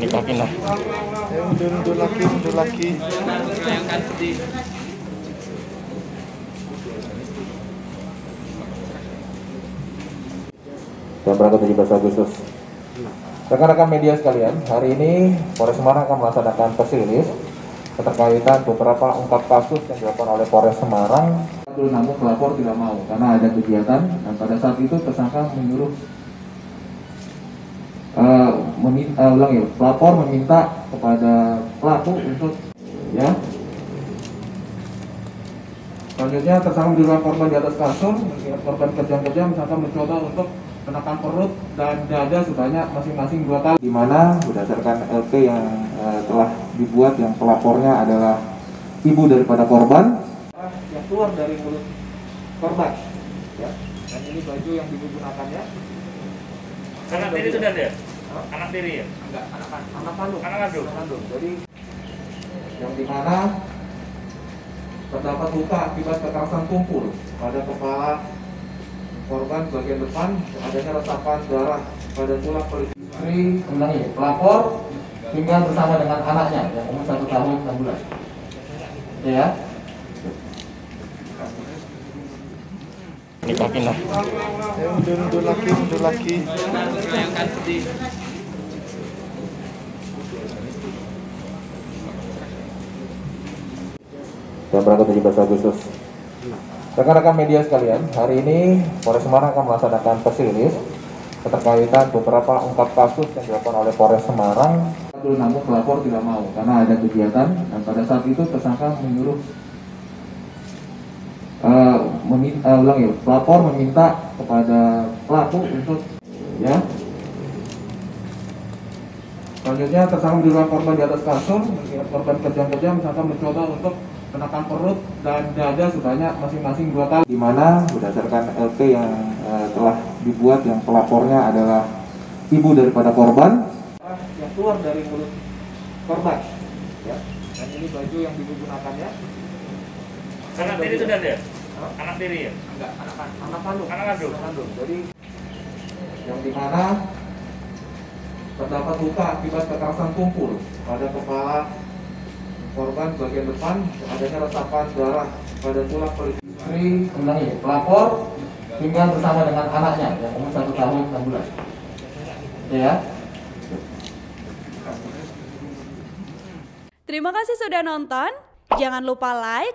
nikahin lah Ya mundur mundur lagi mundur lagi. dan berangkat 17 Agustus. Rekan-rekan media sekalian, hari ini Polres Semarang akan melaksanakan press release keterkaitan beberapa ungkap kasus yang dilakukan oleh Polres Semarang. Namun pelapor tidak mau karena ada kegiatan dan pada saat itu tersangka menyuruh uh, memin- uh, ulang ya, pelapor meminta kepada pelaku untuk ya Selanjutnya tersangka mendudukkan korban di atas kasur, korban kejam-kejam, tersangka mencoba untuk menekan perut dan dada sebanyak masing-masing dua kali. Di mana berdasarkan LP yang eh, telah dibuat yang pelapornya adalah ibu daripada korban yang keluar dari mulut korban. Ya. Dan ini baju yang digunakannya. Anak tiri itu dan ya? Anak tiri ya? Enggak, anak anak kandung. Anak kandung. Anak kandung. Jadi yang di mana terdapat luka akibat kekerasan tumpul pada kepala korban bagian depan adanya resapan darah pada tulang istri ulangi pelapor tinggal bersama dengan anaknya yang umur satu tahun enam bulan ya nikahin lah Ya mundur mundur lagi mundur lagi. dan berangkat 17 Agustus. Rekan-rekan media sekalian, hari ini Polres Semarang akan melaksanakan press release keterkaitan beberapa ungkap kasus yang dilakukan oleh Polres Semarang. Namun pelapor tidak mau karena ada kegiatan dan pada saat itu tersangka menyuruh uh, memin- uh, ulang ya, pelapor meminta kepada pelaku untuk ya Selanjutnya tersangka mendudukkan korban di atas kasur, korban kejam-kejam, tersangka mencoba untuk menekan perut dan dada sebanyak masing-masing dua kali. Di mana berdasarkan LP yang eh, telah dibuat yang pelapornya adalah ibu daripada korban yang keluar dari mulut korban. Ya. Dan ini baju yang digunakannya. Tiri itu dan ya? Anak tiri ya? Enggak, anak anak kandung. Anak kandung. Anak kandung. Jadi yang di mana terdapat luka akibat kekerasan tumpul pada kepala korban bagian depan adanya resapan darah pada tulang pelipis istri ulangi pelapor tinggal bersama dengan anaknya yang umur satu tahun enam bulan ya Terima kasih sudah nonton. Jangan lupa like,